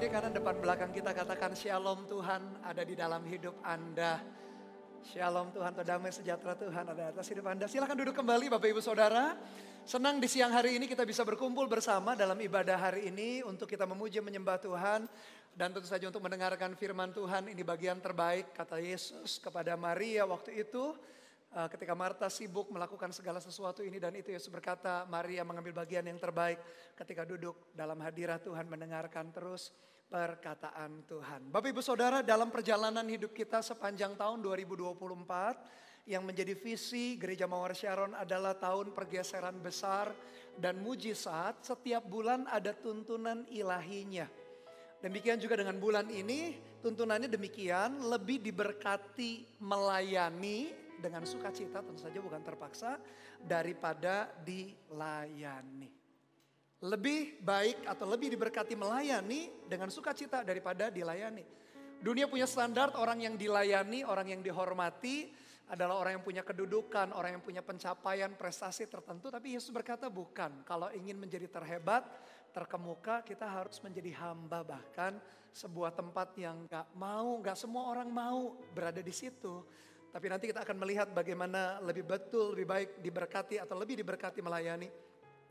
kiri kanan depan belakang kita katakan shalom Tuhan ada di dalam hidup Anda. Shalom Tuhan atau damai sejahtera Tuhan ada atas hidup Anda. Silahkan duduk kembali Bapak Ibu Saudara. Senang di siang hari ini kita bisa berkumpul bersama dalam ibadah hari ini untuk kita memuji menyembah Tuhan. Dan tentu saja untuk mendengarkan firman Tuhan ini bagian terbaik kata Yesus kepada Maria waktu itu. Uh, ketika Marta sibuk melakukan segala sesuatu ini dan itu Yesus berkata Maria mengambil bagian yang terbaik ketika duduk dalam hadirat Tuhan mendengarkan terus perkataan Tuhan. Bapak Ibu Saudara dalam perjalanan hidup kita sepanjang tahun 2024 yang menjadi visi Gereja Mawar Sharon adalah tahun pergeseran besar dan mujizat setiap bulan ada tuntunan ilahinya. Demikian juga dengan bulan ini tuntunannya demikian lebih diberkati melayani dengan sukacita tentu saja bukan terpaksa daripada dilayani. Lebih baik atau lebih diberkati melayani dengan sukacita daripada dilayani. Dunia punya standar orang yang dilayani, orang yang dihormati adalah orang yang punya kedudukan, orang yang punya pencapaian, prestasi tertentu. Tapi Yesus berkata bukan. Kalau ingin menjadi terhebat, terkemuka, kita harus menjadi hamba. Bahkan sebuah tempat yang gak mau, gak semua orang mau berada di situ. Tapi nanti kita akan melihat bagaimana lebih betul, lebih baik diberkati atau lebih diberkati melayani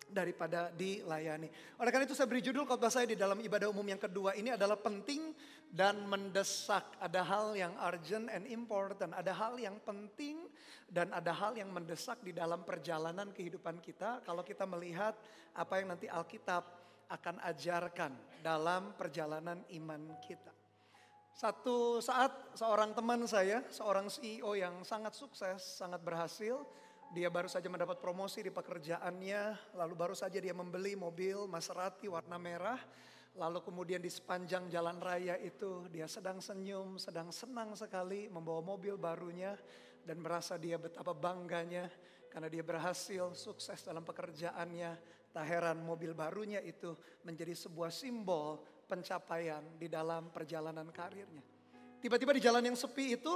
daripada dilayani. Oleh karena itu saya beri judul khotbah saya di dalam ibadah umum yang kedua ini adalah penting dan mendesak. Ada hal yang urgent and important, ada hal yang penting dan ada hal yang mendesak di dalam perjalanan kehidupan kita kalau kita melihat apa yang nanti Alkitab akan ajarkan dalam perjalanan iman kita. Satu saat seorang teman saya, seorang CEO yang sangat sukses, sangat berhasil, dia baru saja mendapat promosi di pekerjaannya, lalu baru saja dia membeli mobil Maserati warna merah, lalu kemudian di sepanjang jalan raya itu dia sedang senyum, sedang senang sekali membawa mobil barunya dan merasa dia betapa bangganya karena dia berhasil sukses dalam pekerjaannya. Tak heran mobil barunya itu menjadi sebuah simbol pencapaian di dalam perjalanan karirnya. Tiba-tiba di jalan yang sepi itu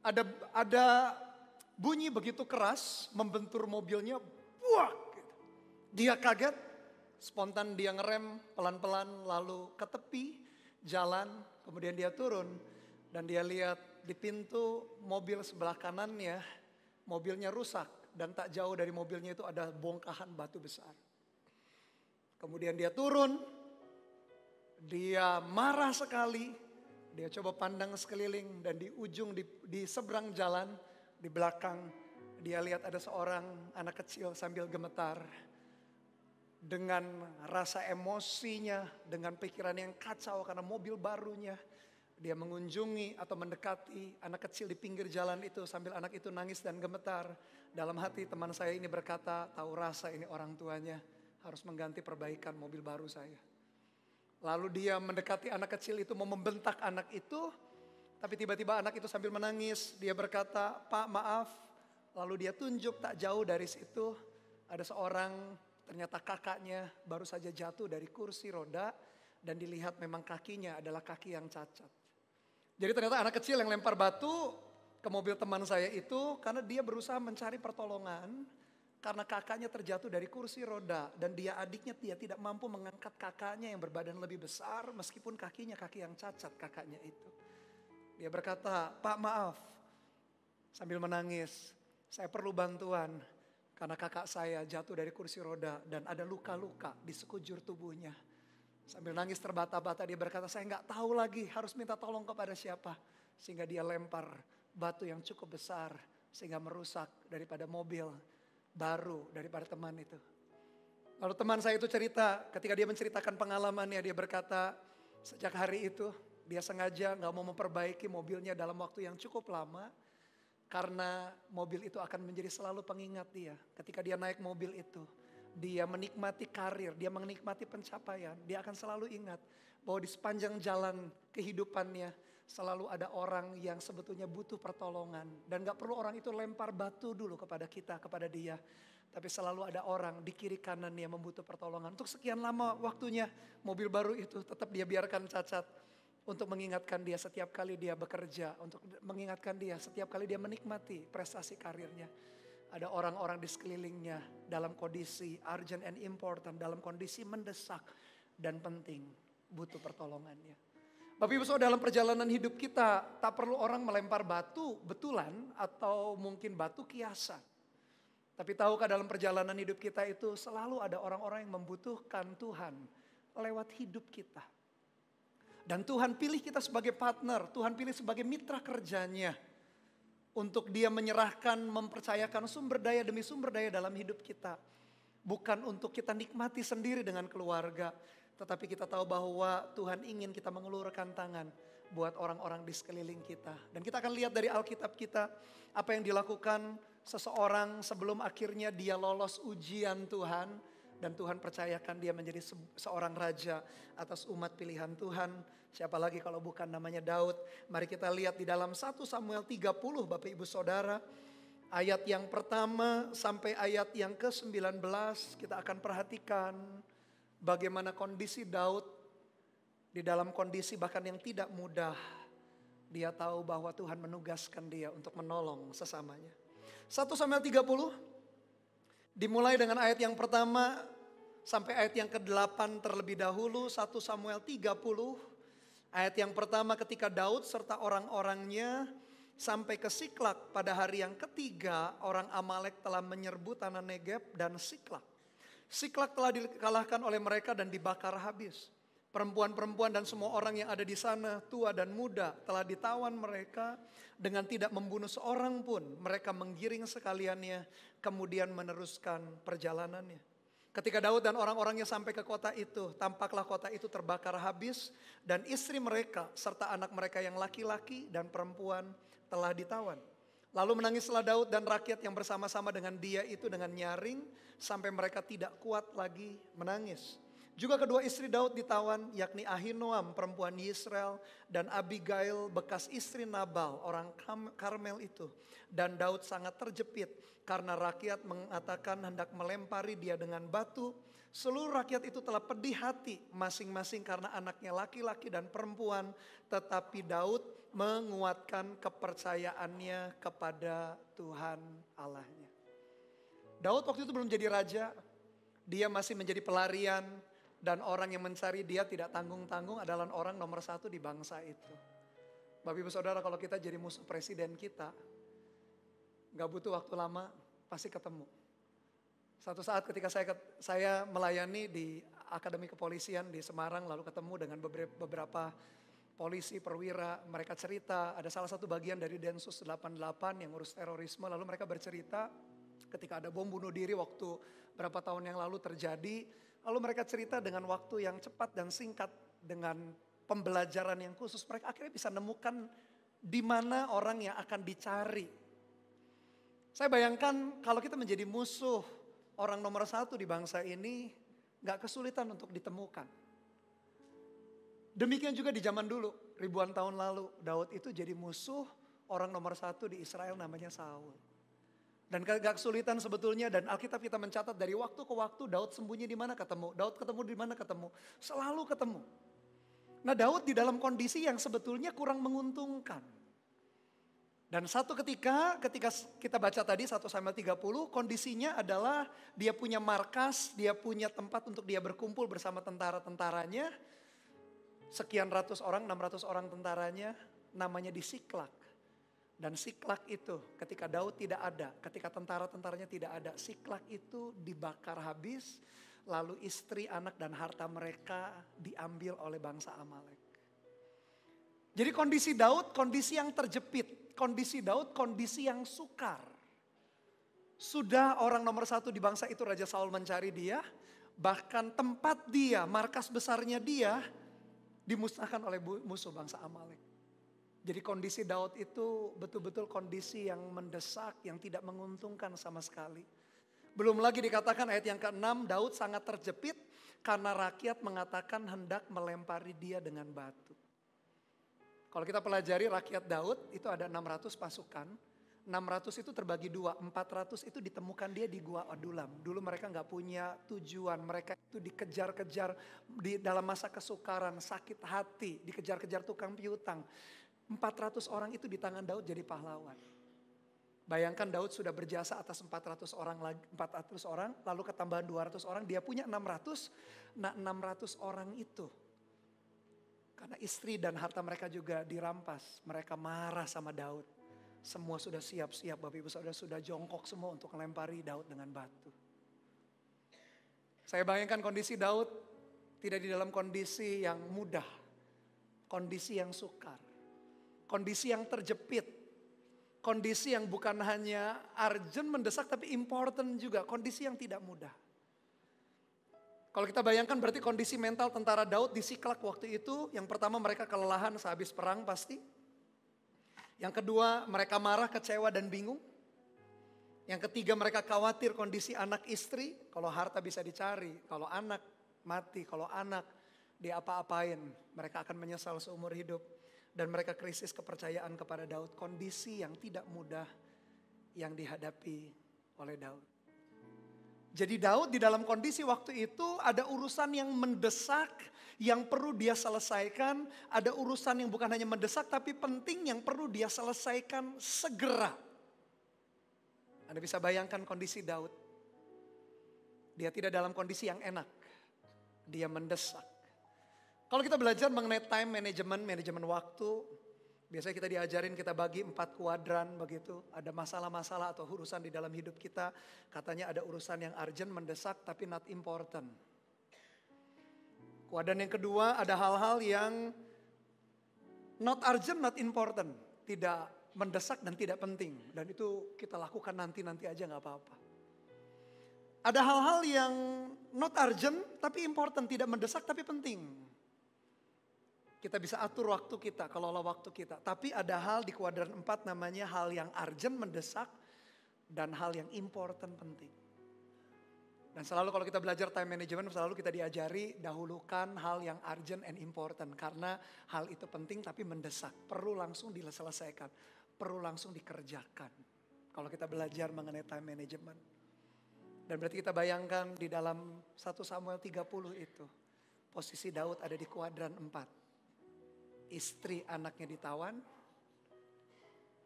ada ada bunyi begitu keras membentur mobilnya, buak. Gitu. Dia kaget, spontan dia ngerem pelan-pelan lalu ke tepi jalan, kemudian dia turun dan dia lihat di pintu mobil sebelah kanannya mobilnya rusak dan tak jauh dari mobilnya itu ada bongkahan batu besar. Kemudian dia turun, dia marah sekali. Dia coba pandang sekeliling dan di ujung di, di seberang jalan di belakang dia lihat ada seorang anak kecil sambil gemetar dengan rasa emosinya, dengan pikiran yang kacau karena mobil barunya. Dia mengunjungi atau mendekati anak kecil di pinggir jalan itu sambil anak itu nangis dan gemetar. Dalam hati teman saya ini berkata, tahu rasa ini orang tuanya harus mengganti perbaikan mobil baru saya. Lalu dia mendekati anak kecil itu mau membentak anak itu. Tapi tiba-tiba anak itu sambil menangis. Dia berkata, Pak maaf. Lalu dia tunjuk tak jauh dari situ. Ada seorang ternyata kakaknya baru saja jatuh dari kursi roda. Dan dilihat memang kakinya adalah kaki yang cacat. Jadi ternyata anak kecil yang lempar batu ke mobil teman saya itu karena dia berusaha mencari pertolongan karena kakaknya terjatuh dari kursi roda dan dia adiknya dia tidak mampu mengangkat kakaknya yang berbadan lebih besar meskipun kakinya kaki yang cacat kakaknya itu. Dia berkata, "Pak, maaf." Sambil menangis, "Saya perlu bantuan karena kakak saya jatuh dari kursi roda dan ada luka-luka di sekujur tubuhnya." Sambil nangis terbata-bata dia berkata, "Saya nggak tahu lagi harus minta tolong kepada siapa." Sehingga dia lempar batu yang cukup besar sehingga merusak daripada mobil baru daripada teman itu. Lalu teman saya itu cerita, ketika dia menceritakan pengalamannya, dia berkata, sejak hari itu dia sengaja nggak mau memperbaiki mobilnya dalam waktu yang cukup lama, karena mobil itu akan menjadi selalu pengingat dia. Ketika dia naik mobil itu, dia menikmati karir, dia menikmati pencapaian, dia akan selalu ingat bahwa di sepanjang jalan kehidupannya selalu ada orang yang sebetulnya butuh pertolongan. Dan gak perlu orang itu lempar batu dulu kepada kita, kepada dia. Tapi selalu ada orang di kiri kanan yang membutuh pertolongan. Untuk sekian lama waktunya mobil baru itu tetap dia biarkan cacat. Untuk mengingatkan dia setiap kali dia bekerja. Untuk mengingatkan dia setiap kali dia menikmati prestasi karirnya ada orang-orang di sekelilingnya dalam kondisi urgent and important, dalam kondisi mendesak dan penting. butuh pertolongannya. Bapak Ibu Saudara dalam perjalanan hidup kita tak perlu orang melempar batu betulan atau mungkin batu kiasan. Tapi tahukah dalam perjalanan hidup kita itu selalu ada orang-orang yang membutuhkan Tuhan lewat hidup kita. Dan Tuhan pilih kita sebagai partner, Tuhan pilih sebagai mitra kerjanya. Untuk dia menyerahkan, mempercayakan sumber daya demi sumber daya dalam hidup kita. Bukan untuk kita nikmati sendiri dengan keluarga. Tetapi kita tahu bahwa Tuhan ingin kita mengelurkan tangan buat orang-orang di sekeliling kita. Dan kita akan lihat dari Alkitab kita apa yang dilakukan seseorang sebelum akhirnya dia lolos ujian Tuhan dan Tuhan percayakan dia menjadi seorang raja atas umat pilihan Tuhan. Siapa lagi kalau bukan namanya Daud. Mari kita lihat di dalam 1 Samuel 30 Bapak Ibu Saudara. Ayat yang pertama sampai ayat yang ke-19 kita akan perhatikan bagaimana kondisi Daud di dalam kondisi bahkan yang tidak mudah. Dia tahu bahwa Tuhan menugaskan dia untuk menolong sesamanya. 1 Samuel 30 dimulai dengan ayat yang pertama sampai ayat yang ke-8 terlebih dahulu 1 Samuel 30 ayat yang pertama ketika Daud serta orang-orangnya sampai ke Siklak pada hari yang ketiga orang Amalek telah menyerbu tanah Negeb dan Siklak. Siklak telah dikalahkan oleh mereka dan dibakar habis. Perempuan-perempuan dan semua orang yang ada di sana, tua dan muda, telah ditawan mereka dengan tidak membunuh seorang pun. Mereka menggiring sekaliannya, kemudian meneruskan perjalanannya. Ketika Daud dan orang-orangnya sampai ke kota itu, tampaklah kota itu terbakar habis dan istri mereka serta anak mereka yang laki-laki dan perempuan telah ditawan. Lalu menangislah Daud dan rakyat yang bersama-sama dengan dia itu dengan nyaring sampai mereka tidak kuat lagi menangis. Juga kedua istri Daud ditawan yakni Ahinoam perempuan Yisrael dan Abigail bekas istri Nabal orang Karmel itu. Dan Daud sangat terjepit karena rakyat mengatakan hendak melempari dia dengan batu. Seluruh rakyat itu telah pedih hati masing-masing karena anaknya laki-laki dan perempuan. Tetapi Daud menguatkan kepercayaannya kepada Tuhan Allahnya. Daud waktu itu belum jadi raja, dia masih menjadi pelarian dan orang yang mencari dia tidak tanggung-tanggung adalah orang nomor satu di bangsa itu. Bapak ibu saudara kalau kita jadi musuh presiden kita, gak butuh waktu lama pasti ketemu. Satu saat ketika saya saya melayani di Akademi Kepolisian di Semarang lalu ketemu dengan beberapa polisi, perwira, mereka cerita, ada salah satu bagian dari Densus 88 yang urus terorisme, lalu mereka bercerita ketika ada bom bunuh diri waktu berapa tahun yang lalu terjadi, lalu mereka cerita dengan waktu yang cepat dan singkat dengan pembelajaran yang khusus, mereka akhirnya bisa nemukan di mana orang yang akan dicari. Saya bayangkan kalau kita menjadi musuh orang nomor satu di bangsa ini, gak kesulitan untuk ditemukan. Demikian juga di zaman dulu, ribuan tahun lalu, Daud itu jadi musuh orang nomor satu di Israel namanya Saul. Dan gak kesulitan sebetulnya dan Alkitab kita mencatat dari waktu ke waktu Daud sembunyi di mana ketemu, Daud ketemu di mana ketemu, selalu ketemu. Nah Daud di dalam kondisi yang sebetulnya kurang menguntungkan. Dan satu ketika, ketika kita baca tadi 1 Samuel 30, kondisinya adalah dia punya markas, dia punya tempat untuk dia berkumpul bersama tentara-tentaranya sekian ratus orang, 600 orang tentaranya namanya di Siklak. Dan Siklak itu ketika Daud tidak ada, ketika tentara-tentaranya tidak ada, Siklak itu dibakar habis, lalu istri, anak dan harta mereka diambil oleh bangsa Amalek. Jadi kondisi Daud kondisi yang terjepit, kondisi Daud kondisi yang sukar. Sudah orang nomor satu di bangsa itu Raja Saul mencari dia, bahkan tempat dia, markas besarnya dia dimusnahkan oleh musuh bangsa Amalek. Jadi kondisi Daud itu betul-betul kondisi yang mendesak, yang tidak menguntungkan sama sekali. Belum lagi dikatakan ayat yang ke-6, Daud sangat terjepit karena rakyat mengatakan hendak melempari dia dengan batu. Kalau kita pelajari rakyat Daud itu ada 600 pasukan, 600 itu terbagi dua, 400 itu ditemukan dia di Gua Adulam. Dulu mereka nggak punya tujuan, mereka itu dikejar-kejar di dalam masa kesukaran, sakit hati, dikejar-kejar tukang piutang. 400 orang itu di tangan Daud jadi pahlawan. Bayangkan Daud sudah berjasa atas 400 orang lagi, 400 orang, lalu ketambahan 200 orang, dia punya 600. Nah 600 orang itu Karena istri dan harta mereka juga dirampas. Mereka marah sama Daud. Semua sudah siap-siap, Bapak Ibu Saudara sudah jongkok semua untuk melempari Daud dengan batu. Saya bayangkan kondisi Daud tidak di dalam kondisi yang mudah, kondisi yang sukar, kondisi yang terjepit, kondisi yang bukan hanya urgent mendesak tapi important juga, kondisi yang tidak mudah. Kalau kita bayangkan berarti kondisi mental tentara Daud di Siklak waktu itu, yang pertama mereka kelelahan sehabis perang pasti. Yang kedua mereka marah, kecewa dan bingung. Yang ketiga mereka khawatir kondisi anak istri, kalau harta bisa dicari, kalau anak mati, kalau anak diapa-apain, mereka akan menyesal seumur hidup. Dan mereka krisis kepercayaan kepada Daud, kondisi yang tidak mudah yang dihadapi oleh Daud. Jadi Daud di dalam kondisi waktu itu ada urusan yang mendesak yang perlu dia selesaikan. Ada urusan yang bukan hanya mendesak tapi penting yang perlu dia selesaikan segera. Anda bisa bayangkan kondisi Daud. Dia tidak dalam kondisi yang enak. Dia mendesak. Kalau kita belajar mengenai time management, manajemen waktu, Biasanya kita diajarin kita bagi empat kuadran begitu. Ada masalah-masalah atau urusan di dalam hidup kita. Katanya ada urusan yang urgent, mendesak tapi not important. Kuadran yang kedua ada hal-hal yang not urgent, not important. Tidak mendesak dan tidak penting. Dan itu kita lakukan nanti-nanti aja nggak apa-apa. Ada hal-hal yang not urgent tapi important, tidak mendesak tapi penting. Kita bisa atur waktu kita, kelola waktu kita. Tapi ada hal di kuadran 4 namanya hal yang urgent, mendesak, dan hal yang important, penting. Dan selalu kalau kita belajar time management, selalu kita diajari dahulukan hal yang urgent and important. Karena hal itu penting tapi mendesak, perlu langsung diselesaikan, perlu langsung dikerjakan. Kalau kita belajar mengenai time management. Dan berarti kita bayangkan di dalam 1 Samuel 30 itu, posisi Daud ada di kuadran 4 istri anaknya ditawan.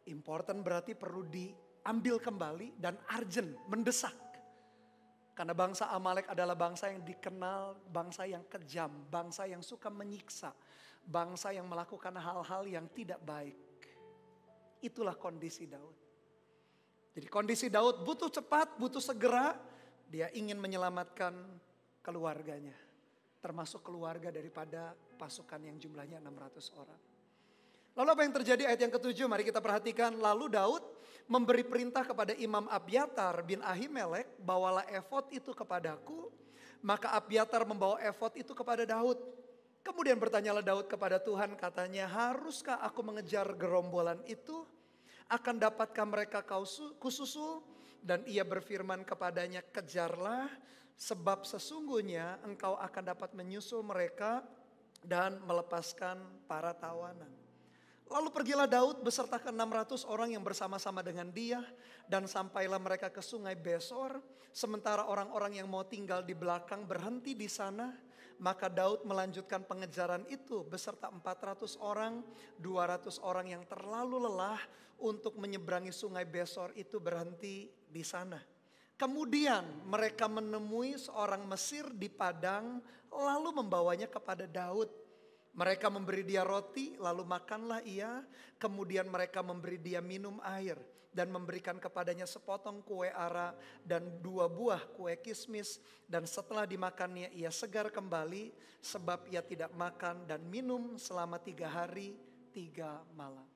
Important berarti perlu diambil kembali dan urgent, mendesak. Karena bangsa Amalek adalah bangsa yang dikenal, bangsa yang kejam, bangsa yang suka menyiksa, bangsa yang melakukan hal-hal yang tidak baik. Itulah kondisi Daud. Jadi kondisi Daud butuh cepat, butuh segera, dia ingin menyelamatkan keluarganya termasuk keluarga daripada pasukan yang jumlahnya 600 orang. Lalu apa yang terjadi ayat yang ketujuh mari kita perhatikan. Lalu Daud memberi perintah kepada Imam Abiatar bin Ahimelek, bawalah efod itu kepadaku. Maka Abiatar membawa efod itu kepada Daud. Kemudian bertanyalah Daud kepada Tuhan katanya, haruskah aku mengejar gerombolan itu? Akan dapatkah mereka kau kususul? Dan ia berfirman kepadanya, kejarlah Sebab sesungguhnya engkau akan dapat menyusul mereka dan melepaskan para tawanan. Lalu pergilah Daud beserta ke 600 orang yang bersama-sama dengan dia dan sampailah mereka ke sungai Besor. Sementara orang-orang yang mau tinggal di belakang berhenti di sana. Maka Daud melanjutkan pengejaran itu beserta 400 orang, 200 orang yang terlalu lelah untuk menyeberangi sungai Besor itu berhenti di sana. Kemudian mereka menemui seorang Mesir di padang lalu membawanya kepada Daud. Mereka memberi dia roti lalu makanlah ia. Kemudian mereka memberi dia minum air dan memberikan kepadanya sepotong kue ara dan dua buah kue kismis. Dan setelah dimakannya ia segar kembali sebab ia tidak makan dan minum selama tiga hari tiga malam.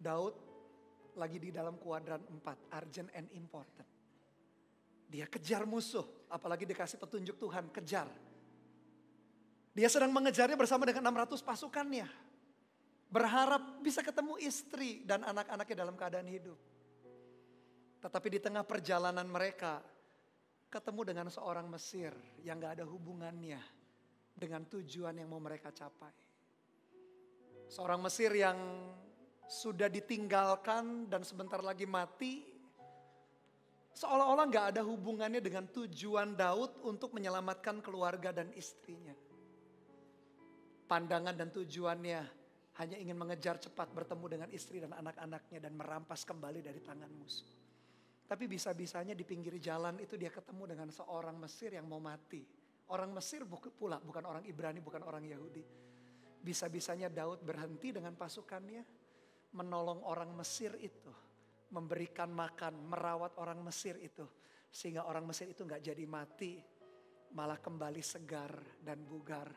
Daud lagi di dalam kuadran empat, urgent and important. Dia kejar musuh, apalagi dikasih petunjuk Tuhan, kejar. Dia sedang mengejarnya bersama dengan 600 pasukannya. Berharap bisa ketemu istri dan anak-anaknya dalam keadaan hidup. Tetapi di tengah perjalanan mereka, ketemu dengan seorang Mesir yang gak ada hubungannya dengan tujuan yang mau mereka capai. Seorang Mesir yang sudah ditinggalkan dan sebentar lagi mati, Seolah-olah gak ada hubungannya dengan tujuan Daud untuk menyelamatkan keluarga dan istrinya. Pandangan dan tujuannya hanya ingin mengejar cepat bertemu dengan istri dan anak-anaknya dan merampas kembali dari tangan musuh. Tapi bisa-bisanya di pinggir jalan itu dia ketemu dengan seorang Mesir yang mau mati. Orang Mesir pula bukan orang Ibrani, bukan orang Yahudi. Bisa-bisanya Daud berhenti dengan pasukannya, menolong orang Mesir itu, memberikan makan, merawat orang Mesir itu, sehingga orang Mesir itu nggak jadi mati, malah kembali segar dan bugar.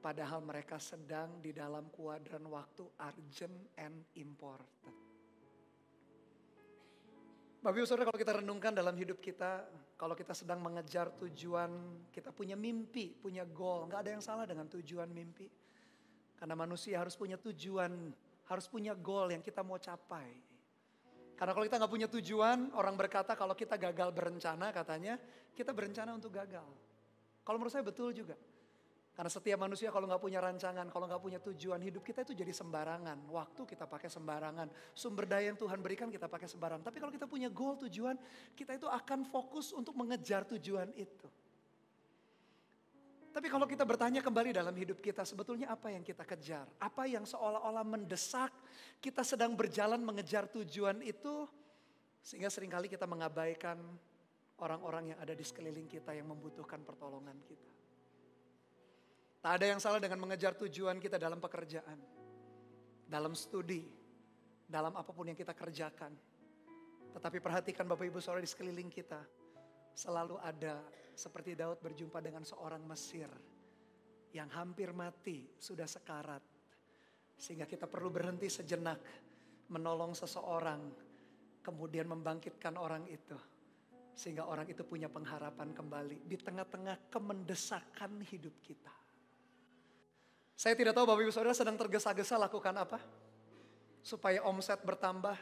Padahal mereka sedang di dalam kuadran waktu urgent and important. Bapak Ibu Saudara kalau kita renungkan dalam hidup kita, kalau kita sedang mengejar tujuan, kita punya mimpi, punya goal. Nggak ada yang salah dengan tujuan mimpi. Karena manusia harus punya tujuan, harus punya goal yang kita mau capai. Karena kalau kita nggak punya tujuan, orang berkata kalau kita gagal berencana katanya, kita berencana untuk gagal. Kalau menurut saya betul juga. Karena setiap manusia kalau nggak punya rancangan, kalau nggak punya tujuan hidup kita itu jadi sembarangan. Waktu kita pakai sembarangan, sumber daya yang Tuhan berikan kita pakai sembarangan. Tapi kalau kita punya goal tujuan, kita itu akan fokus untuk mengejar tujuan itu. Tapi kalau kita bertanya kembali dalam hidup kita, sebetulnya apa yang kita kejar? Apa yang seolah-olah mendesak kita sedang berjalan mengejar tujuan itu, sehingga sering kali kita mengabaikan orang-orang yang ada di sekeliling kita yang membutuhkan pertolongan kita. Tak ada yang salah dengan mengejar tujuan kita dalam pekerjaan, dalam studi, dalam apa pun yang kita kerjakan. Tetapi perhatikan Bapak Ibu Saudara di sekeliling kita, selalu ada seperti Daud berjumpa dengan seorang Mesir yang hampir mati, sudah sekarat. Sehingga kita perlu berhenti sejenak menolong seseorang, kemudian membangkitkan orang itu. Sehingga orang itu punya pengharapan kembali di tengah-tengah kemendesakan hidup kita. Saya tidak tahu Bapak Ibu Saudara sedang tergesa-gesa lakukan apa? Supaya omset bertambah,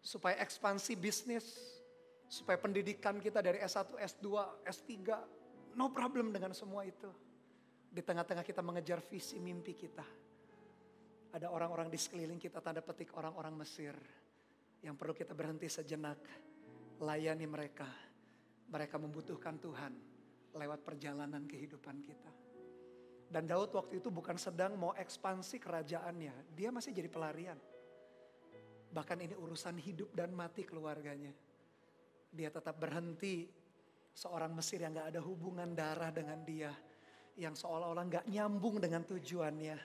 supaya ekspansi bisnis, supaya pendidikan kita dari S1, S2, S3, no problem dengan semua itu. Di tengah-tengah kita mengejar visi mimpi kita. Ada orang-orang di sekeliling kita tanda petik orang-orang Mesir. Yang perlu kita berhenti sejenak. Layani mereka. Mereka membutuhkan Tuhan lewat perjalanan kehidupan kita. Dan Daud waktu itu bukan sedang mau ekspansi kerajaannya. Dia masih jadi pelarian. Bahkan ini urusan hidup dan mati keluarganya. Dia tetap berhenti. Seorang Mesir yang gak ada hubungan darah dengan dia. Yang seolah-olah gak nyambung dengan tujuannya.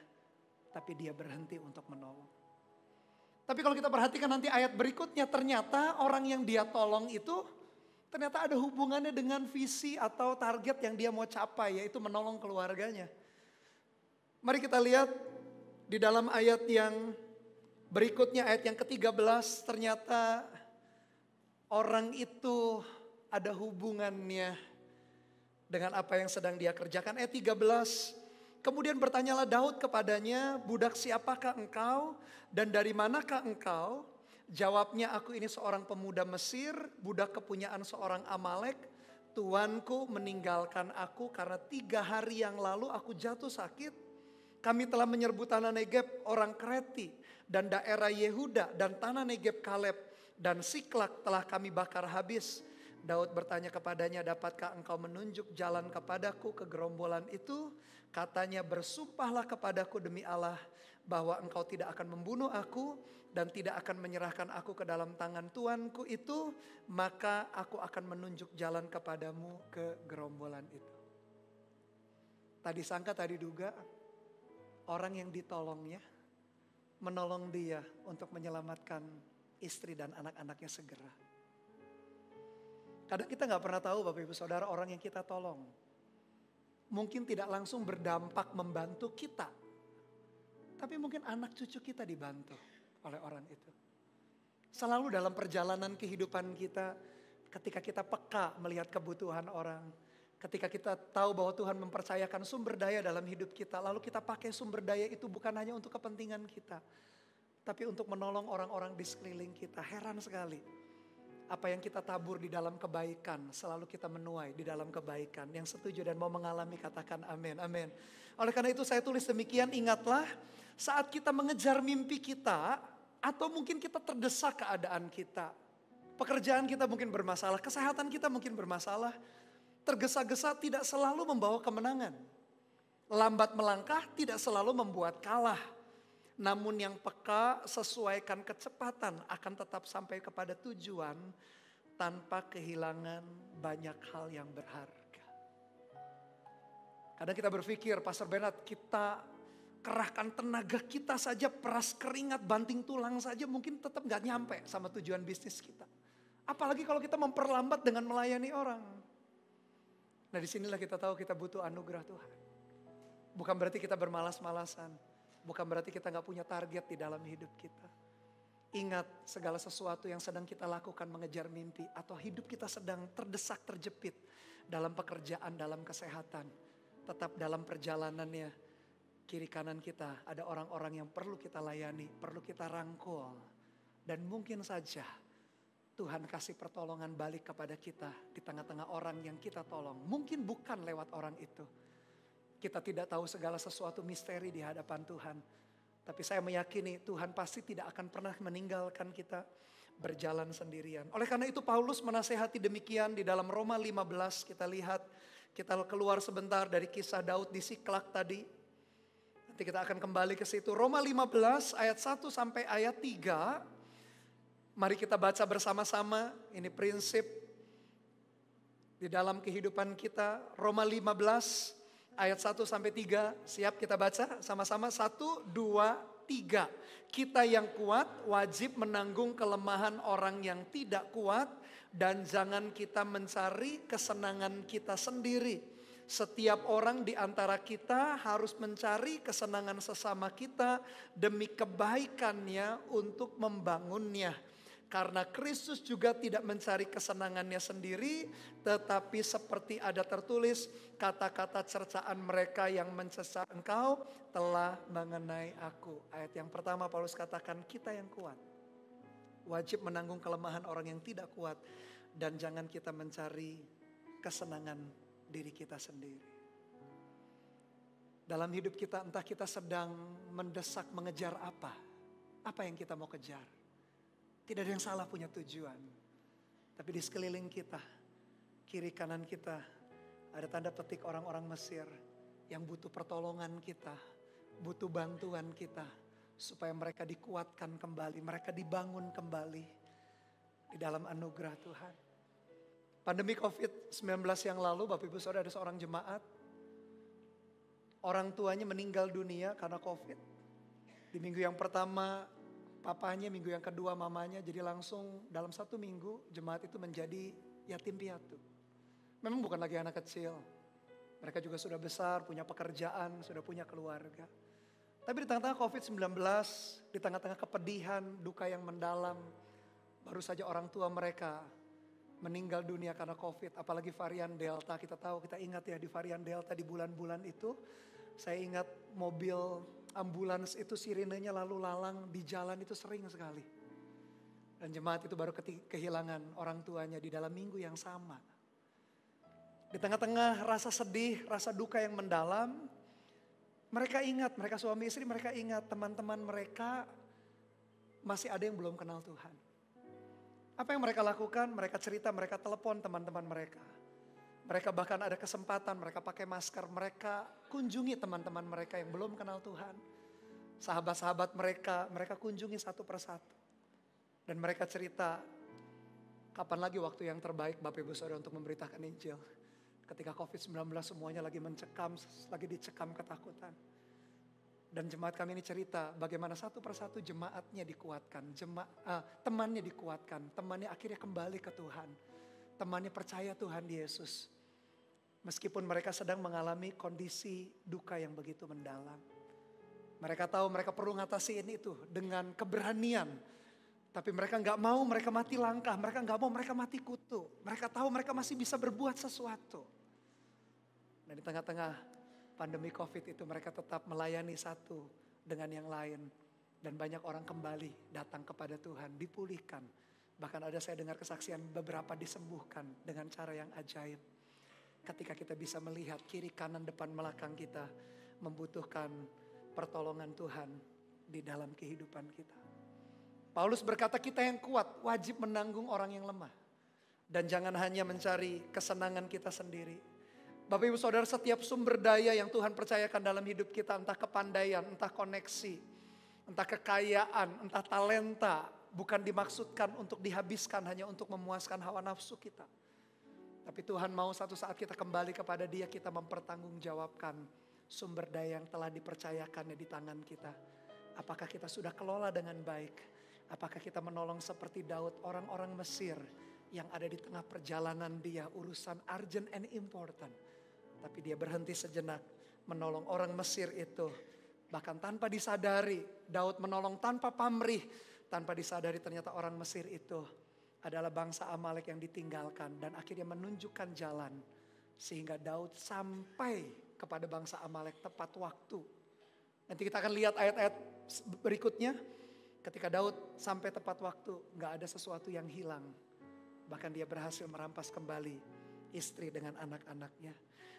Tapi dia berhenti untuk menolong. Tapi kalau kita perhatikan nanti ayat berikutnya ternyata orang yang dia tolong itu ternyata ada hubungannya dengan visi atau target yang dia mau capai yaitu menolong keluarganya. Mari kita lihat di dalam ayat yang berikutnya, ayat yang ke-13 ternyata orang itu ada hubungannya dengan apa yang sedang dia kerjakan. Ayat 13, kemudian bertanyalah Daud kepadanya, budak siapakah engkau dan dari manakah engkau? Jawabnya aku ini seorang pemuda Mesir, budak kepunyaan seorang Amalek. Tuanku meninggalkan aku karena tiga hari yang lalu aku jatuh sakit kami telah menyerbu tanah Negeb orang Kreti dan daerah Yehuda dan tanah Negeb Kaleb dan Siklak telah kami bakar habis. Daud bertanya kepadanya, dapatkah engkau menunjuk jalan kepadaku ke gerombolan itu? Katanya, bersumpahlah kepadaku demi Allah bahwa engkau tidak akan membunuh aku dan tidak akan menyerahkan aku ke dalam tangan tuanku itu, maka aku akan menunjuk jalan kepadamu ke gerombolan itu. Tadi sangka, tadi duga, orang yang ditolongnya menolong dia untuk menyelamatkan istri dan anak-anaknya segera. Kadang kita nggak pernah tahu Bapak Ibu Saudara orang yang kita tolong. Mungkin tidak langsung berdampak membantu kita. Tapi mungkin anak cucu kita dibantu oleh orang itu. Selalu dalam perjalanan kehidupan kita ketika kita peka melihat kebutuhan orang Ketika kita tahu bahwa Tuhan mempercayakan sumber daya dalam hidup kita, lalu kita pakai sumber daya itu bukan hanya untuk kepentingan kita, tapi untuk menolong orang-orang di sekeliling kita. Heran sekali. Apa yang kita tabur di dalam kebaikan, selalu kita menuai di dalam kebaikan. Yang setuju dan mau mengalami katakan amin, amin. Oleh karena itu saya tulis demikian, ingatlah saat kita mengejar mimpi kita, atau mungkin kita terdesak keadaan kita. Pekerjaan kita mungkin bermasalah, kesehatan kita mungkin bermasalah, Tergesa-gesa tidak selalu membawa kemenangan. Lambat melangkah tidak selalu membuat kalah. Namun yang peka sesuaikan kecepatan akan tetap sampai kepada tujuan tanpa kehilangan banyak hal yang berharga. Kadang kita berpikir, Pastor Bernard, kita kerahkan tenaga kita saja, peras keringat, banting tulang saja mungkin tetap nggak nyampe sama tujuan bisnis kita. Apalagi kalau kita memperlambat dengan melayani orang. Nah di sinilah kita tahu kita butuh anugerah Tuhan. Bukan berarti kita bermalas-malasan. Bukan berarti kita nggak punya target di dalam hidup kita. Ingat segala sesuatu yang sedang kita lakukan mengejar mimpi atau hidup kita sedang terdesak terjepit dalam pekerjaan, dalam kesehatan. Tetap dalam perjalanannya kiri kanan kita ada orang-orang yang perlu kita layani, perlu kita rangkul. Dan mungkin saja Tuhan kasih pertolongan balik kepada kita di tengah-tengah orang yang kita tolong. Mungkin bukan lewat orang itu. Kita tidak tahu segala sesuatu misteri di hadapan Tuhan. Tapi saya meyakini Tuhan pasti tidak akan pernah meninggalkan kita berjalan sendirian. Oleh karena itu Paulus menasehati demikian di dalam Roma 15 kita lihat. Kita keluar sebentar dari kisah Daud di Siklak tadi. Nanti kita akan kembali ke situ. Roma 15 ayat 1 sampai ayat 3. Mari kita baca bersama-sama. Ini prinsip di dalam kehidupan kita. Roma 15 ayat 1 sampai 3. Siap kita baca sama-sama. 1, 2, 3. Kita yang kuat wajib menanggung kelemahan orang yang tidak kuat. Dan jangan kita mencari kesenangan kita sendiri setiap orang di antara kita harus mencari kesenangan sesama kita demi kebaikannya untuk membangunnya. Karena Kristus juga tidak mencari kesenangannya sendiri, tetapi seperti ada tertulis, kata-kata cercaan mereka yang mencesar engkau telah mengenai aku. Ayat yang pertama Paulus katakan, kita yang kuat. Wajib menanggung kelemahan orang yang tidak kuat. Dan jangan kita mencari kesenangan diri kita sendiri. Dalam hidup kita entah kita sedang mendesak mengejar apa. Apa yang kita mau kejar. Tidak ada yang salah punya tujuan. Tapi di sekeliling kita, kiri kanan kita, ada tanda petik orang-orang Mesir yang butuh pertolongan kita, butuh bantuan kita, supaya mereka dikuatkan kembali, mereka dibangun kembali di dalam anugerah Tuhan. Pandemi COVID-19 yang lalu, Bapak Ibu Saudara ada seorang jemaat. Orang tuanya meninggal dunia karena COVID. Di minggu yang pertama papanya, minggu yang kedua mamanya. Jadi langsung dalam satu minggu jemaat itu menjadi yatim piatu. Memang bukan lagi anak kecil. Mereka juga sudah besar, punya pekerjaan, sudah punya keluarga. Tapi di tengah-tengah COVID-19, di tengah-tengah kepedihan, duka yang mendalam, baru saja orang tua mereka meninggal dunia karena COVID, apalagi varian Delta. Kita tahu, kita ingat ya di varian Delta di bulan-bulan itu, saya ingat mobil ambulans itu sirinenya lalu lalang di jalan itu sering sekali. Dan jemaat itu baru kehilangan orang tuanya di dalam minggu yang sama. Di tengah-tengah rasa sedih, rasa duka yang mendalam, mereka ingat, mereka suami istri, mereka ingat teman-teman mereka masih ada yang belum kenal Tuhan. Apa yang mereka lakukan? Mereka cerita, mereka telepon teman-teman mereka. Mereka bahkan ada kesempatan, mereka pakai masker, mereka kunjungi teman-teman mereka yang belum kenal Tuhan. Sahabat-sahabat mereka, mereka kunjungi satu persatu. Dan mereka cerita, kapan lagi waktu yang terbaik Bapak Ibu Saudara untuk memberitakan Injil. Ketika COVID-19 semuanya lagi mencekam, lagi dicekam ketakutan. Dan jemaat kami ini cerita bagaimana satu persatu jemaatnya dikuatkan, jema, uh, temannya dikuatkan, temannya akhirnya kembali ke Tuhan. Temannya percaya Tuhan Yesus. Meskipun mereka sedang mengalami kondisi duka yang begitu mendalam. Mereka tahu mereka perlu ngatasi ini itu dengan keberanian. Tapi mereka nggak mau mereka mati langkah, mereka nggak mau mereka mati kutu. Mereka tahu mereka masih bisa berbuat sesuatu. Dan di tengah-tengah pandemi COVID itu mereka tetap melayani satu dengan yang lain. Dan banyak orang kembali datang kepada Tuhan, dipulihkan. Bahkan ada saya dengar kesaksian beberapa disembuhkan dengan cara yang ajaib. Ketika kita bisa melihat kiri kanan depan belakang kita membutuhkan pertolongan Tuhan di dalam kehidupan kita. Paulus berkata kita yang kuat wajib menanggung orang yang lemah. Dan jangan hanya mencari kesenangan kita sendiri, Bapak Ibu Saudara setiap sumber daya yang Tuhan percayakan dalam hidup kita entah kepandaian, entah koneksi, entah kekayaan, entah talenta bukan dimaksudkan untuk dihabiskan hanya untuk memuaskan hawa nafsu kita. Tapi Tuhan mau satu saat kita kembali kepada dia kita mempertanggungjawabkan sumber daya yang telah dipercayakannya di tangan kita. Apakah kita sudah kelola dengan baik? Apakah kita menolong seperti Daud orang-orang Mesir yang ada di tengah perjalanan dia urusan urgent and important. Tapi dia berhenti sejenak menolong orang Mesir itu. Bahkan tanpa disadari Daud menolong tanpa pamrih. Tanpa disadari ternyata orang Mesir itu adalah bangsa Amalek yang ditinggalkan. Dan akhirnya menunjukkan jalan. Sehingga Daud sampai kepada bangsa Amalek tepat waktu. Nanti kita akan lihat ayat-ayat berikutnya. Ketika Daud sampai tepat waktu, nggak ada sesuatu yang hilang. Bahkan dia berhasil merampas kembali istri dengan anak-anaknya.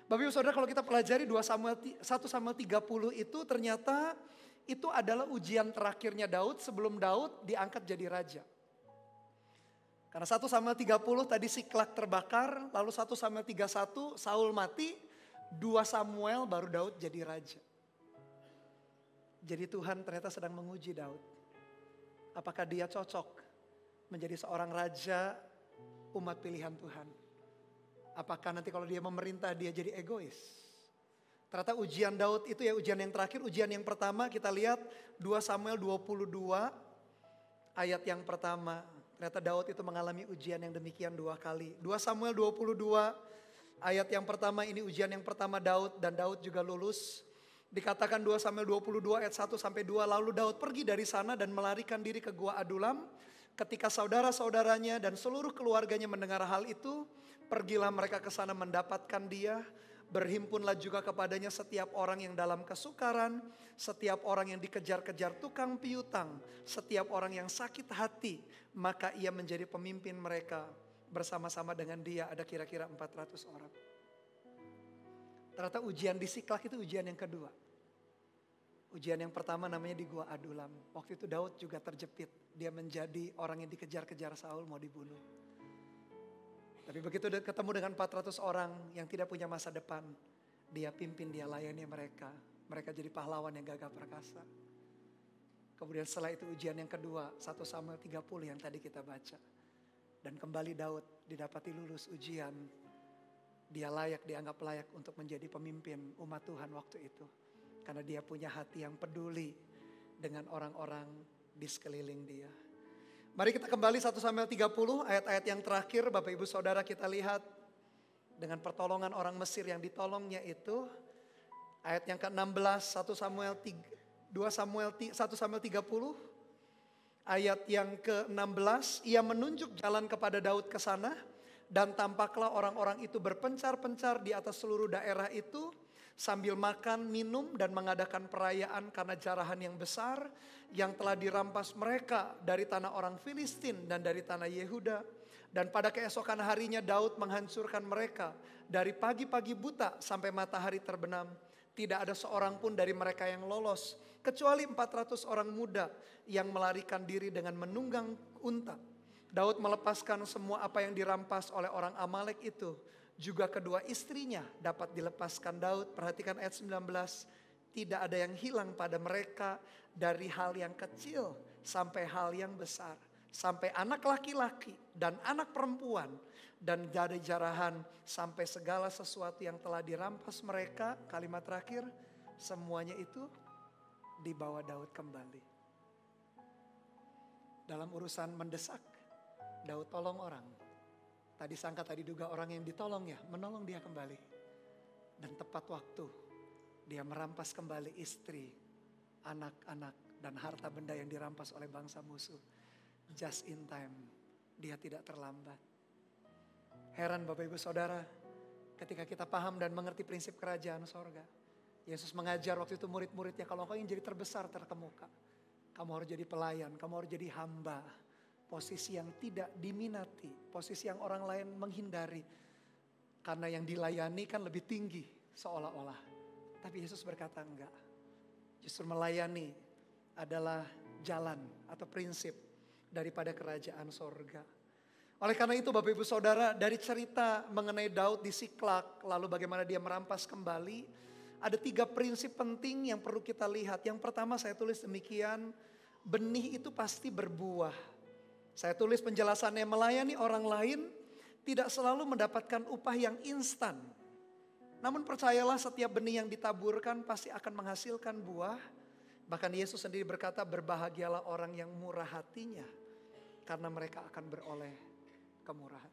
Bapak Ibu Saudara kalau kita pelajari 2 Samuel 1 Samuel 30 itu ternyata itu adalah ujian terakhirnya Daud sebelum Daud diangkat jadi raja. Karena 1 Samuel 30 tadi Siklak terbakar, lalu 1 Samuel 31 Saul mati, 2 Samuel baru Daud jadi raja. Jadi Tuhan ternyata sedang menguji Daud. Apakah dia cocok menjadi seorang raja umat pilihan Tuhan? Apakah nanti kalau dia memerintah dia jadi egois? Ternyata ujian Daud itu ya ujian yang terakhir, ujian yang pertama kita lihat 2 Samuel 22 ayat yang pertama. Ternyata Daud itu mengalami ujian yang demikian dua kali. 2 Samuel 22 ayat yang pertama ini ujian yang pertama Daud dan Daud juga lulus. Dikatakan 2 Samuel 22 ayat 1 sampai 2 lalu Daud pergi dari sana dan melarikan diri ke gua Adulam. Ketika saudara-saudaranya dan seluruh keluarganya mendengar hal itu, Pergilah mereka ke sana mendapatkan dia, berhimpunlah juga kepadanya setiap orang yang dalam kesukaran, setiap orang yang dikejar-kejar tukang piutang, setiap orang yang sakit hati, maka ia menjadi pemimpin mereka. Bersama-sama dengan dia ada kira-kira 400 orang. Ternyata ujian di Siklak itu ujian yang kedua. Ujian yang pertama namanya di Gua Adulam. Waktu itu Daud juga terjepit. Dia menjadi orang yang dikejar-kejar Saul mau dibunuh. Tapi begitu ketemu dengan 400 orang yang tidak punya masa depan, dia pimpin, dia layani mereka. Mereka jadi pahlawan yang gagah perkasa. Kemudian setelah itu ujian yang kedua, 1 Samuel 30 yang tadi kita baca. Dan kembali Daud didapati lulus ujian. Dia layak, dianggap layak untuk menjadi pemimpin umat Tuhan waktu itu. Karena dia punya hati yang peduli dengan orang-orang di sekeliling dia. Mari kita kembali 1 Samuel 30 ayat-ayat yang terakhir Bapak Ibu Saudara kita lihat. Dengan pertolongan orang Mesir yang ditolongnya itu ayat yang ke-16 1 Samuel 3, 2 Samuel 1 Samuel 30 ayat yang ke-16 ia menunjuk jalan kepada Daud ke sana dan tampaklah orang-orang itu berpencar-pencar di atas seluruh daerah itu sambil makan, minum dan mengadakan perayaan karena jarahan yang besar yang telah dirampas mereka dari tanah orang Filistin dan dari tanah Yehuda. Dan pada keesokan harinya Daud menghancurkan mereka dari pagi-pagi buta sampai matahari terbenam. Tidak ada seorang pun dari mereka yang lolos kecuali 400 orang muda yang melarikan diri dengan menunggang unta. Daud melepaskan semua apa yang dirampas oleh orang Amalek itu juga kedua istrinya dapat dilepaskan Daud. Perhatikan ayat 19. Tidak ada yang hilang pada mereka dari hal yang kecil sampai hal yang besar. Sampai anak laki-laki dan anak perempuan dan dari jarahan sampai segala sesuatu yang telah dirampas mereka. Kalimat terakhir, semuanya itu dibawa Daud kembali. Dalam urusan mendesak, Daud tolong orang. Tadi sangka tadi juga orang yang ditolong ya, menolong dia kembali. Dan tepat waktu dia merampas kembali istri, anak-anak dan harta benda yang dirampas oleh bangsa musuh. Just in time, dia tidak terlambat. Heran Bapak Ibu Saudara, ketika kita paham dan mengerti prinsip kerajaan sorga. Yesus mengajar waktu itu murid-muridnya kalau kau ingin jadi terbesar terkemuka. Kamu harus jadi pelayan, kamu harus jadi hamba posisi yang tidak diminati, posisi yang orang lain menghindari. Karena yang dilayani kan lebih tinggi seolah-olah. Tapi Yesus berkata enggak. Justru melayani adalah jalan atau prinsip daripada kerajaan sorga. Oleh karena itu Bapak Ibu Saudara dari cerita mengenai Daud di Siklak lalu bagaimana dia merampas kembali. Ada tiga prinsip penting yang perlu kita lihat. Yang pertama saya tulis demikian, benih itu pasti berbuah. Saya tulis penjelasannya melayani orang lain tidak selalu mendapatkan upah yang instan. Namun percayalah setiap benih yang ditaburkan pasti akan menghasilkan buah. Bahkan Yesus sendiri berkata berbahagialah orang yang murah hatinya. Karena mereka akan beroleh kemurahan.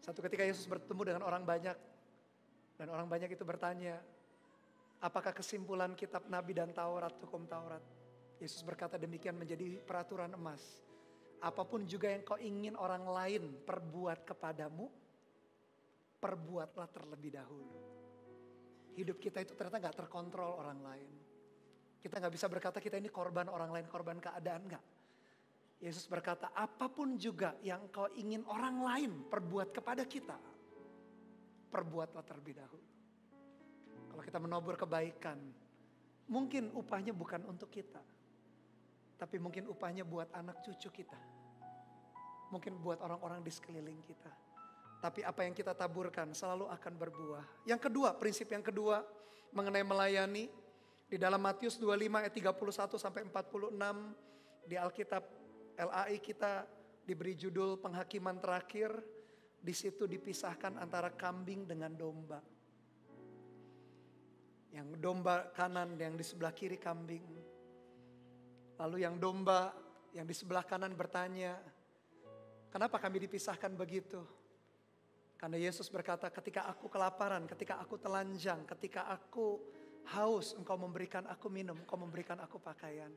Satu ketika Yesus bertemu dengan orang banyak. Dan orang banyak itu bertanya, apakah kesimpulan kitab Nabi dan Taurat, hukum Taurat? Yesus berkata demikian menjadi peraturan emas. Apa pun juga yang kau ingin orang lain perbuat kepadamu, perbuatlah terlebih dahulu. Hidup kita itu ternyata gak terkontrol orang lain. Kita gak bisa berkata kita ini korban orang lain, korban keadaan gak. Yesus berkata, apa pun juga yang kau ingin orang lain perbuat kepada kita, perbuatlah terlebih dahulu. Kalau kita menobur kebaikan, mungkin upahnya bukan untuk kita, tapi mungkin upahnya buat anak cucu kita, mungkin buat orang-orang di sekeliling kita. Tapi apa yang kita taburkan selalu akan berbuah. Yang kedua, prinsip yang kedua mengenai melayani di dalam Matius 25 ayat 31 sampai 46 di Alkitab LAI kita diberi judul penghakiman terakhir. Di situ dipisahkan antara kambing dengan domba. Yang domba kanan yang di sebelah kiri kambing. Lalu yang domba yang di sebelah kanan bertanya, kenapa kami dipisahkan begitu? Karena Yesus berkata, ketika aku kelaparan, ketika aku telanjang, ketika aku haus, engkau memberikan aku minum, engkau memberikan aku pakaian.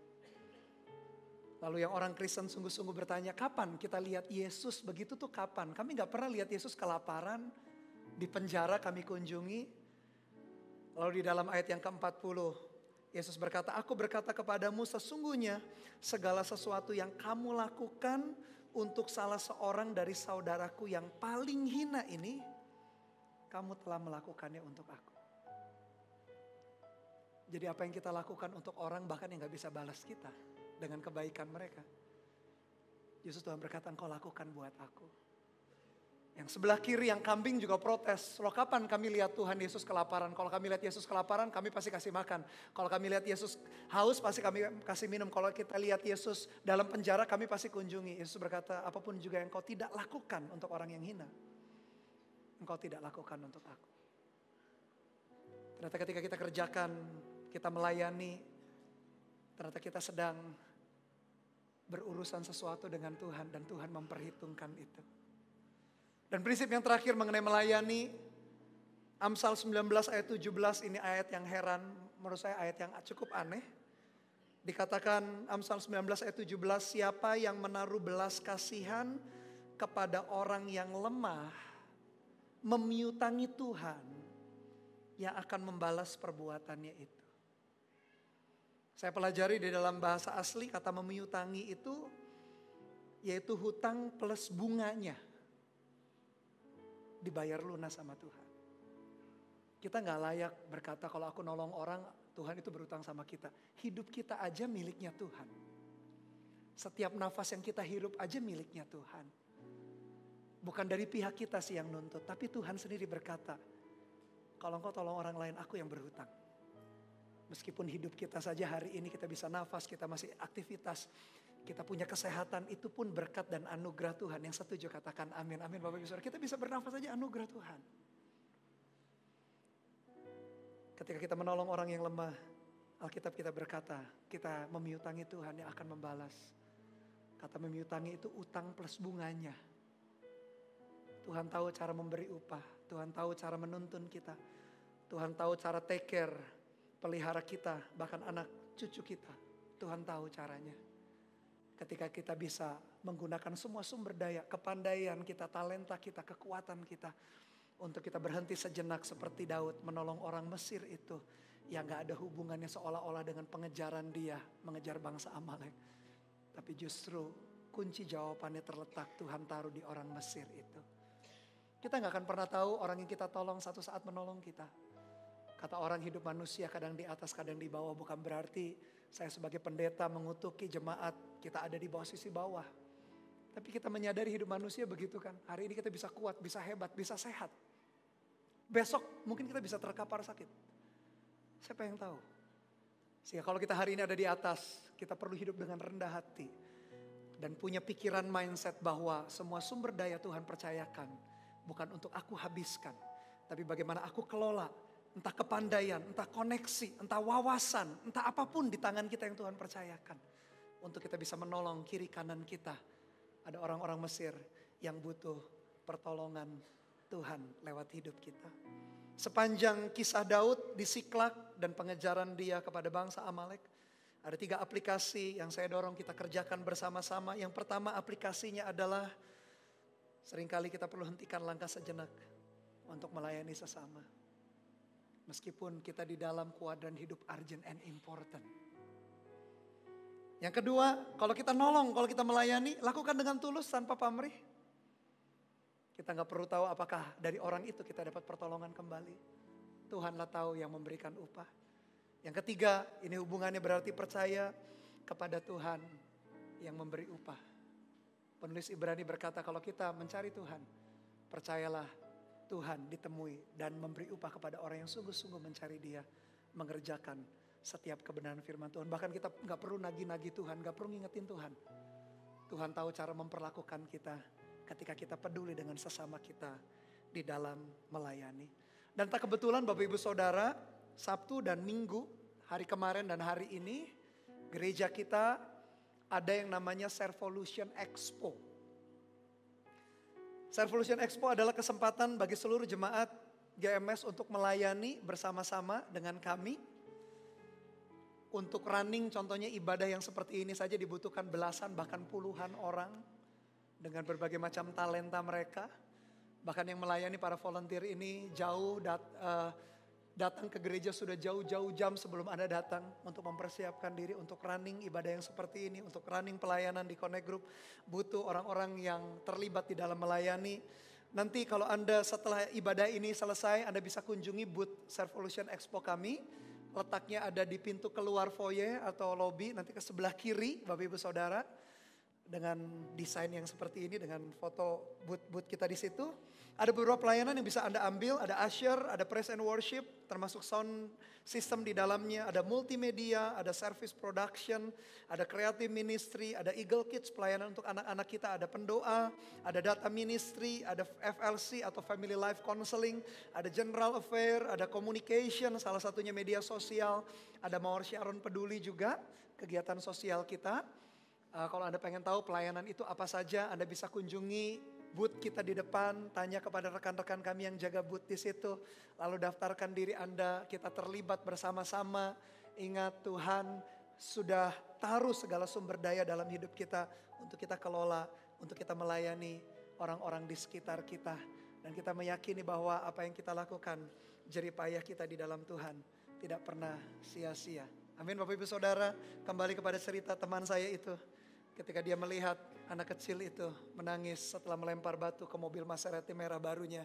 Lalu yang orang Kristen sungguh-sungguh bertanya, kapan kita lihat Yesus begitu tuh kapan? Kami gak pernah lihat Yesus kelaparan, di penjara kami kunjungi. Lalu di dalam ayat yang ke-40, Yesus berkata, aku berkata kepadamu sesungguhnya segala sesuatu yang kamu lakukan untuk salah seorang dari saudaraku yang paling hina ini, kamu telah melakukannya untuk aku. Jadi apa yang kita lakukan untuk orang bahkan yang gak bisa balas kita dengan kebaikan mereka. Yesus Tuhan berkata, engkau lakukan buat aku. Yang sebelah kiri yang kambing juga protes. Loh kapan kami lihat Tuhan Yesus kelaparan? Kalau kami lihat Yesus kelaparan kami pasti kasih makan. Kalau kami lihat Yesus haus pasti kami kasih minum. Kalau kita lihat Yesus dalam penjara kami pasti kunjungi. Yesus berkata apa pun juga yang kau tidak lakukan untuk orang yang hina. Engkau tidak lakukan untuk aku. Ternyata ketika kita kerjakan, kita melayani, ternyata kita sedang berurusan sesuatu dengan Tuhan dan Tuhan memperhitungkan itu. Dan prinsip yang terakhir mengenai melayani, Amsal 19 ayat 17 ini ayat yang heran, menurut saya ayat yang cukup aneh. Dikatakan Amsal 19 ayat 17, siapa yang menaruh belas kasihan kepada orang yang lemah, memiutangi Tuhan yang akan membalas perbuatannya itu. Saya pelajari di dalam bahasa asli kata memiutangi itu yaitu hutang plus bunganya. Dibayar lunas sama Tuhan. Kita nggak layak berkata kalau aku nolong orang Tuhan itu berutang sama kita. Hidup kita aja miliknya Tuhan. Setiap nafas yang kita hirup aja miliknya Tuhan. Bukan dari pihak kita sih yang nuntut, tapi Tuhan sendiri berkata, kalau engkau tolong orang lain, aku yang berhutang. Meskipun hidup kita saja hari ini kita bisa nafas, kita masih aktivitas, kita punya kesehatan, itu pun berkat dan anugerah Tuhan. Yang setuju katakan amin, amin Bapak Ibu Saudara. Kita bisa bernafas saja anugerah Tuhan. Ketika kita menolong orang yang lemah, Alkitab kita berkata, kita memiutangi Tuhan yang akan membalas. Kata memiutangi itu utang plus bunganya. Tuhan tahu cara memberi upah, Tuhan tahu cara menuntun kita. Tuhan tahu cara take care, pelihara kita, bahkan anak cucu kita. Tuhan tahu caranya. Ketika kita bisa menggunakan semua sumber daya, kepandaian kita, talenta kita, kekuatan kita. Untuk kita berhenti sejenak seperti Daud menolong orang Mesir itu. Yang gak ada hubungannya seolah-olah dengan pengejaran dia, mengejar bangsa Amalek. Tapi justru kunci jawabannya terletak Tuhan taruh di orang Mesir itu. Kita gak akan pernah tahu orang yang kita tolong satu saat menolong kita. Kata orang hidup manusia kadang di atas kadang di bawah bukan berarti saya sebagai pendeta mengutuki jemaat kita ada di bawah sisi bawah. Tapi kita menyadari hidup manusia begitu kan. Hari ini kita bisa kuat, bisa hebat, bisa sehat. Besok mungkin kita bisa terkapar sakit. Siapa yang tahu? Sehingga kalau kita hari ini ada di atas, kita perlu hidup dengan rendah hati. Dan punya pikiran mindset bahwa semua sumber daya Tuhan percayakan. Bukan untuk aku habiskan Tapi bagaimana aku kelola entah kepandaian, entah koneksi, entah wawasan, entah apa pun di tangan kita yang Tuhan percayakan. Untuk kita bisa menolong kiri kanan kita. Ada orang-orang Mesir yang butuh pertolongan Tuhan lewat hidup kita. Sepanjang kisah Daud di Siklak dan pengejaran dia kepada bangsa Amalek. Ada tiga aplikasi yang saya dorong kita kerjakan bersama-sama. Yang pertama aplikasinya adalah sering kali kita perlu hentikan langkah sejenak untuk melayani sesama. Meskipun kita di dalam kuadran hidup urgent and important. Yang kedua, kalau kita nolong, kalau kita melayani, lakukan dengan tulus tanpa pamrih. Kita nggak perlu tahu apakah dari orang itu kita dapat pertolongan kembali. Tuhanlah tahu yang memberikan upah. Yang ketiga, ini hubungannya berarti percaya kepada Tuhan yang memberi upah. Penulis Ibrani berkata kalau kita mencari Tuhan, percayalah Tuhan ditemui dan memberi upah kepada orang yang sungguh-sungguh mencari dia, mengerjakan setiap kebenaran firman Tuhan. Bahkan kita nggak perlu nagi-nagi Tuhan, nggak perlu ngingetin Tuhan. Tuhan tahu cara memperlakukan kita ketika kita peduli dengan sesama kita di dalam melayani. Dan tak kebetulan Bapak Ibu Saudara, Sabtu dan Minggu, hari kemarin dan hari ini, gereja kita ada yang namanya Servolution Expo. Servolution Expo adalah kesempatan bagi seluruh jemaat GMS untuk melayani bersama-sama dengan kami. Untuk running contohnya ibadah yang seperti ini saja dibutuhkan belasan bahkan puluhan orang dengan berbagai macam talenta mereka. Bahkan yang melayani para volunteer ini jauh dat, uh, datang ke gereja sudah jauh-jauh jam sebelum Anda datang untuk mempersiapkan diri untuk running ibadah yang seperti ini, untuk running pelayanan di Connect Group. Butuh orang-orang yang terlibat di dalam melayani. Nanti kalau Anda setelah ibadah ini selesai, Anda bisa kunjungi booth Servolution Expo kami. Letaknya ada di pintu keluar foyer atau lobby, nanti ke sebelah kiri Bapak Ibu Saudara. Dengan desain yang seperti ini, dengan foto booth-booth kita di situ. Ada beberapa pelayanan yang bisa Anda ambil, ada usher, ada praise and worship, termasuk sound system di dalamnya, ada multimedia, ada service production, ada creative ministry, ada Eagle Kids pelayanan untuk anak-anak kita, ada pendoa, ada data ministry, ada FLC atau family life counseling, ada general affair, ada communication, salah satunya media sosial, ada Mawar Sharon Peduli juga, kegiatan sosial kita. Uh, kalau Anda pengen tahu pelayanan itu apa saja, Anda bisa kunjungi booth kita di depan, tanya kepada rekan-rekan kami yang jaga booth di situ, lalu daftarkan diri Anda, kita terlibat bersama-sama. Ingat Tuhan sudah taruh segala sumber daya dalam hidup kita untuk kita kelola, untuk kita melayani orang-orang di sekitar kita. Dan kita meyakini bahwa apa yang kita lakukan, jeripayah kita di dalam Tuhan tidak pernah sia-sia. Amin Bapak Ibu Saudara, kembali kepada cerita teman saya itu. Ketika dia melihat anak kecil itu menangis setelah melempar batu ke mobil Maserati merah barunya.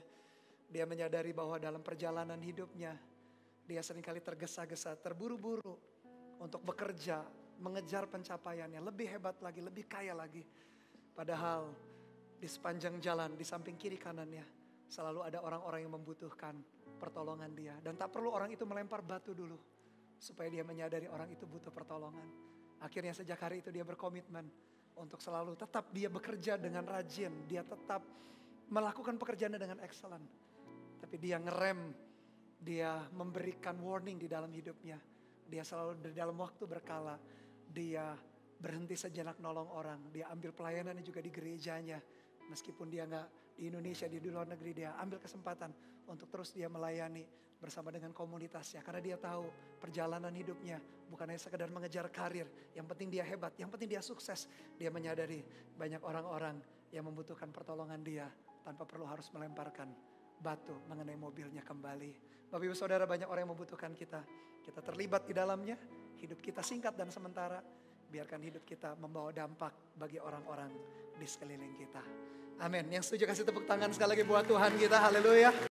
Dia menyadari bahwa dalam perjalanan hidupnya dia sering kali tergesa-gesa, terburu-buru untuk bekerja, mengejar pencapaiannya, lebih hebat lagi, lebih kaya lagi. Padahal di sepanjang jalan, di samping kiri kanannya, selalu ada orang-orang yang membutuhkan pertolongan dia. Dan tak perlu orang itu melempar batu dulu, supaya dia menyadari orang itu butuh pertolongan. Akhirnya sejak hari itu dia berkomitmen untuk selalu tetap dia bekerja dengan rajin, dia tetap melakukan pekerjaannya dengan excellent. Tapi dia ngerem, dia memberikan warning di dalam hidupnya. Dia selalu di dalam waktu berkala, dia berhenti sejenak nolong orang. Dia ambil pelayanannya juga di gerejanya. Meskipun dia nggak di Indonesia, di luar negeri, dia ambil kesempatan untuk terus dia melayani bersama dengan komunitasnya. Karena dia tahu perjalanan hidupnya bukan hanya sekedar mengejar karir. Yang penting dia hebat, yang penting dia sukses. Dia menyadari banyak orang-orang yang membutuhkan pertolongan dia tanpa perlu harus melemparkan batu mengenai mobilnya kembali. Bapak ibu saudara banyak orang yang membutuhkan kita. Kita terlibat di dalamnya. Hidup kita singkat dan sementara. Biarkan hidup kita membawa dampak bagi orang-orang di sekeliling kita. Amin. Yang setuju kasih tepuk tangan sekali lagi buat Tuhan kita. Haleluya.